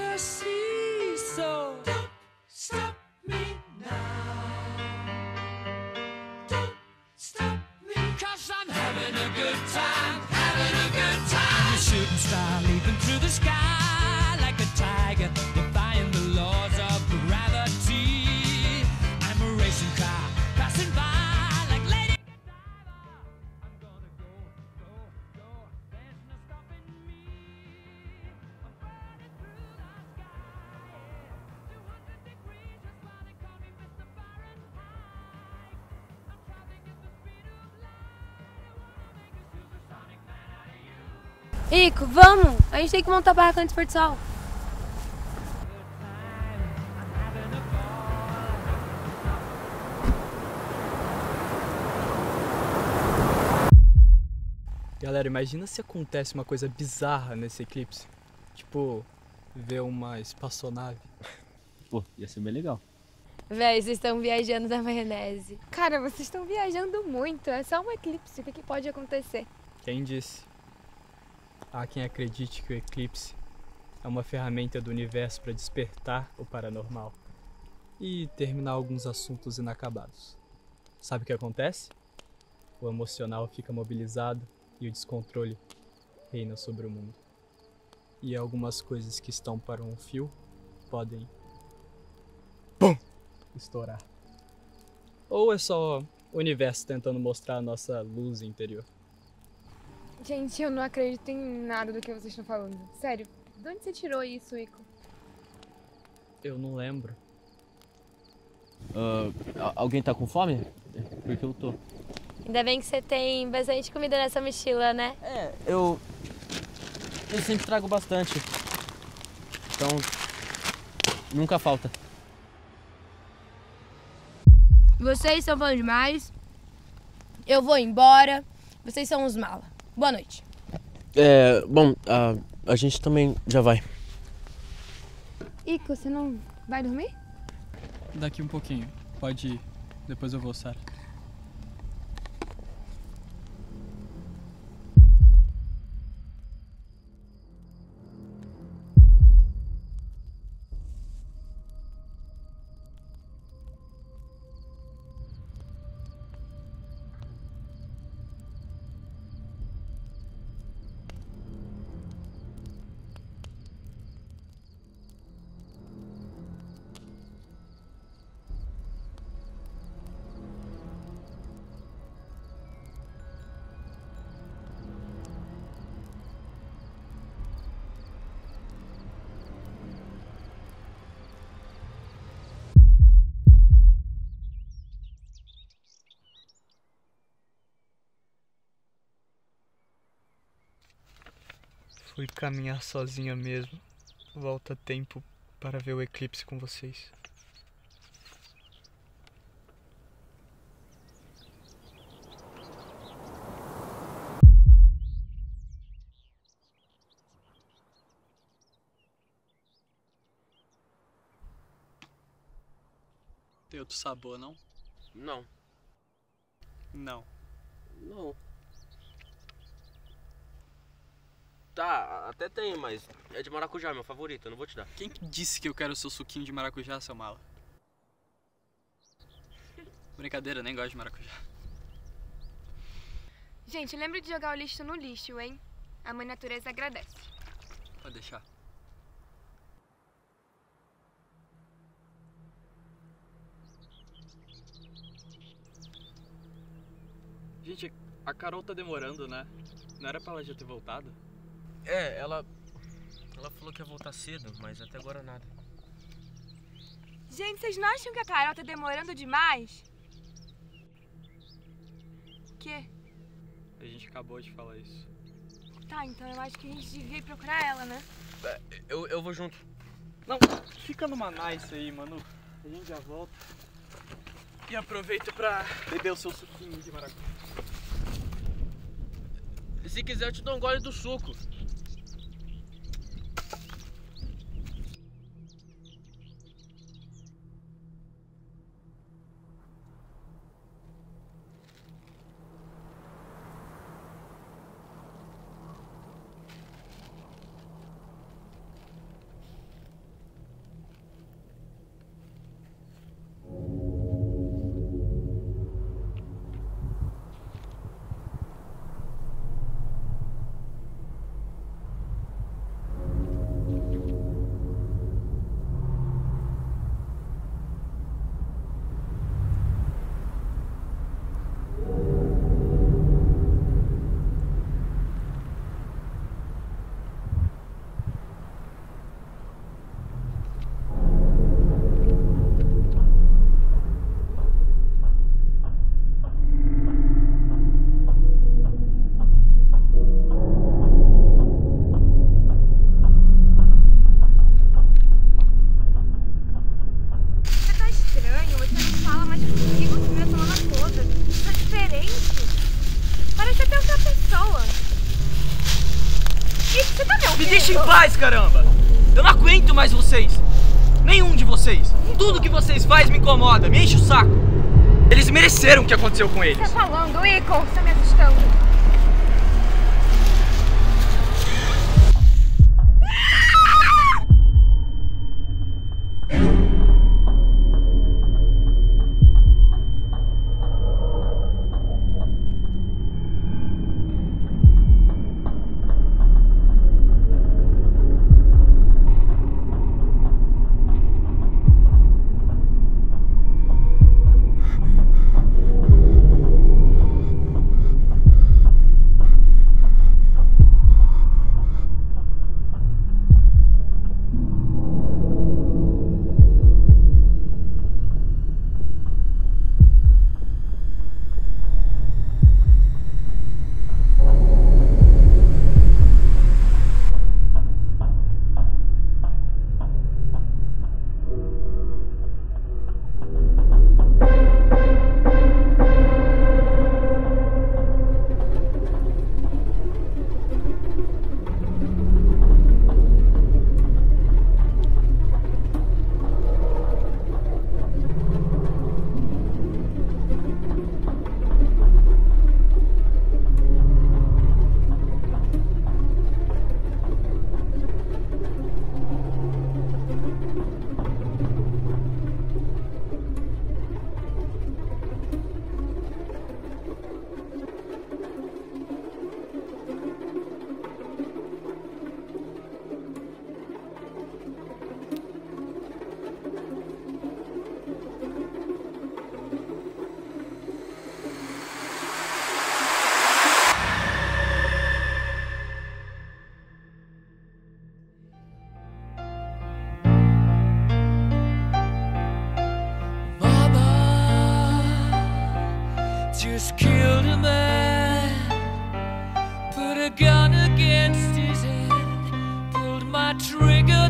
Mr. so Don't stop me. Ico, vamos! A gente tem que montar a barraca antes do sol. Galera, imagina se acontece uma coisa bizarra nesse eclipse. Tipo, ver uma espaçonave. Pô, ia ser bem legal. Véi, vocês estão viajando da maionese. Cara, vocês estão viajando muito. É só um eclipse. O que, que pode acontecer? Quem disse? Há quem acredite que o eclipse é uma ferramenta do universo para despertar o paranormal e terminar alguns assuntos inacabados. Sabe o que acontece? O emocional fica mobilizado e o descontrole reina sobre o mundo. E algumas coisas que estão para um fio podem pum, estourar. Ou é só o universo tentando mostrar a nossa luz interior. Gente, eu não acredito em nada do que vocês estão falando. Sério, de onde você tirou isso, Ico? Eu não lembro. A- alguém tá com fome? Porque eu tô. Ainda bem que você tem bastante comida nessa mochila, né? É, eu. Eu sempre trago bastante. Então. Nunca falta. Vocês são bons demais. Eu vou embora. Vocês são uns mala. Boa noite. É, bom, a, a gente também já vai. Ico, você não vai dormir? Daqui um pouquinho. Pode ir. Depois eu vou, Sara. Fui caminhar sozinha mesmo. Volta tempo para ver o eclipse com vocês. Tem outro sabor, não? Não, Não. não. Tá, até tem, mas é de maracujá, meu favorito, eu não vou te dar. Quem que disse que eu quero o seu suquinho de maracujá, seu mala? Brincadeira, nem gosto de maracujá. Gente, lembre de jogar o lixo no lixo, hein? A mãe natureza agradece. Pode deixar. Gente, a Carol tá demorando, né? Não era pra ela já ter voltado? É, ela. Ela falou que ia voltar cedo, mas até agora nada. Gente, vocês não acham que a Carol tá demorando demais? Quê? A gente acabou de falar isso. Tá, então eu acho que a gente devia ir procurar ela, né? Eu, eu vou junto. Não, fica numa nice aí, mano. A gente já volta. E aproveita pra beber o seu suquinho de maracujá. E se quiser eu te dou um gole do suco. Deixa em paz, caramba! Eu não aguento mais vocês! Nenhum de vocês! Tudo que vocês fazem me incomoda, me enche o saco! Eles mereceram o que aconteceu com O que eles! você tá falando, Icon? Você tá me assustando. Put a gun against his head, pulled my trigger.